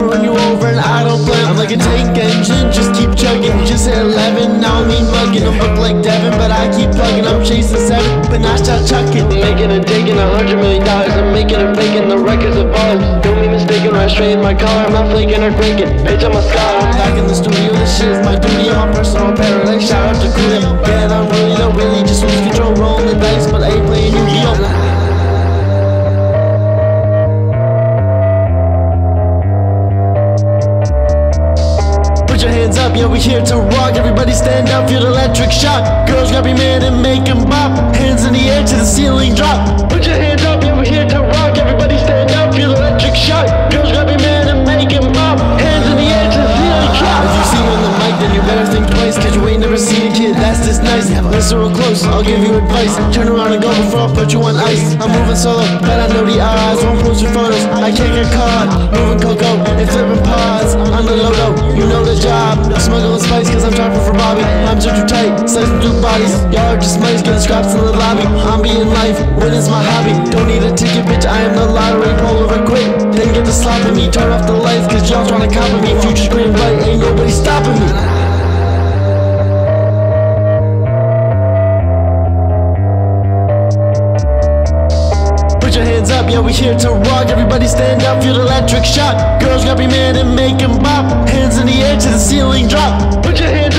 I'ma run you over and I don't blame I'm like a tank engine, just keep chugging. Just hit 11, I don't mugging. I'm fucked like Devin, but I keep plugging. I'm chasing seven, but I start chucking. I'm making and taking a hundred million dollars. I'm making and faking the records of bottoms Don't be mistaken when I straighten my collar. I'm not flaking or breaking, bitch I'm a scholar. Back in the studio, this shit is my duty. Hands up, yeah, we here to rock. Everybody stand up, feel the electric shock. Girls grab your man and make him bop. Hands in the air to the ceiling drop. Put your hands ain't never seen a kid that's this nice. Listen real close, I'll give you advice. Turn around and go before I put you on ice. I'm moving solo, but I know the odds. Won't post your photos, I can't get caught. Moving cocoa and flipping pods. I'm the logo, you know the job. Smuggling spice cause I'm trapping for Bobby. I'm too too tight, slicing through bodies. Y'all are just mice, getting scraps in the lobby. I'm being life, winning's my hobby. Don't need a ticket, bitch, I am the lottery. Pull over quick, then get the slopping me. Turn off the lights cause y'all trying to copy me. Future screen bright, ain't nobody stopping me. Put your hands up, yeah, we here to rock. Everybody stand up, feel the electric shock. Girls grab your man and make him bop. Hands in the air to the ceiling drop. Put your hands